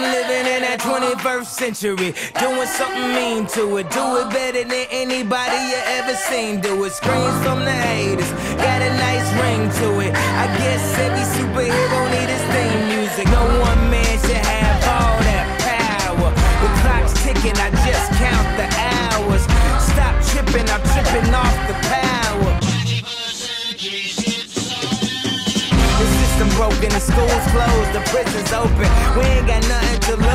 living in that 21st century, doing something mean to it. Do it better than anybody you ever seen. Do it. Screams from the haters, got a nice ring to it. I guess every superhero need his theme music. No one man should have all that power. The clock's ticking, I just count the hours. Broken, the schools closed, the prisons open. We ain't got nothing to lose.